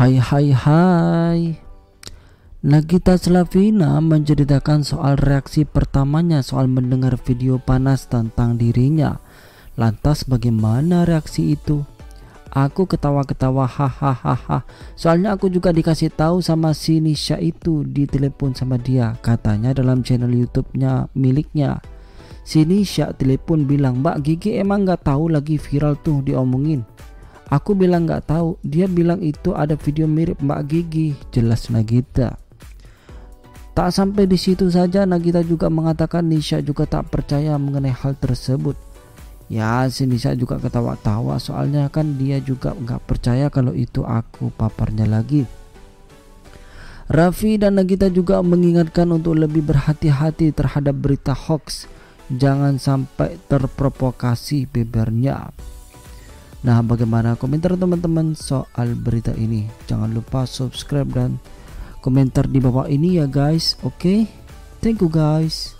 Hai hai hai Nagita Slavina menceritakan soal reaksi pertamanya soal mendengar video panas tentang dirinya. Lantas bagaimana reaksi itu? Aku ketawa-ketawa hahaha. Soalnya aku juga dikasih tahu sama si Nisha itu di telepon sama dia. Katanya dalam channel YouTube-nya miliknya. Si Nisha telepon bilang, "Mbak Gigi emang nggak tahu lagi viral tuh diomongin." Aku bilang nggak tahu. Dia bilang itu ada video mirip Mbak Gigi. Jelas Nagita. Tak sampai di situ saja Nagita juga mengatakan Nisha juga tak percaya mengenai hal tersebut. Ya si Nisha juga ketawa-tawa soalnya kan dia juga nggak percaya kalau itu aku paparnya lagi. Raffi dan Nagita juga mengingatkan untuk lebih berhati-hati terhadap berita hoax. Jangan sampai terprovokasi bebernya. Nah bagaimana komentar teman-teman soal berita ini? Jangan lupa subscribe dan komentar di bawah ini ya guys oke okay? thank you guys